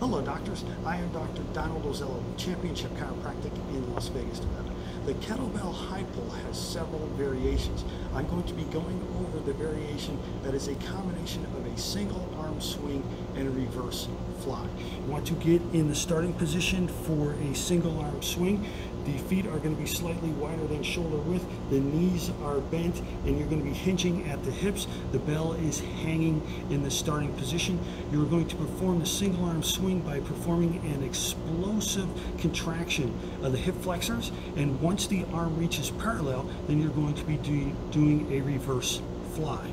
Hello, doctors. I am Dr. Donald Ozello, Championship Chiropractic in Las Vegas, Nevada. The kettlebell high pull has several variations. I'm going to be going over the variation that is a combination of a single arm swing and a reverse fly. You want to get in the starting position for a single arm swing. The feet are going to be slightly wider than shoulder width. The knees are bent and you're going to be hinging at the hips. The bell is hanging in the starting position. You're going to perform the single arm swing by performing an explosive contraction of the hip flexors. And once the arm reaches parallel, then you're going to be do, doing a reverse fly.